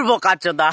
turbo cachoda.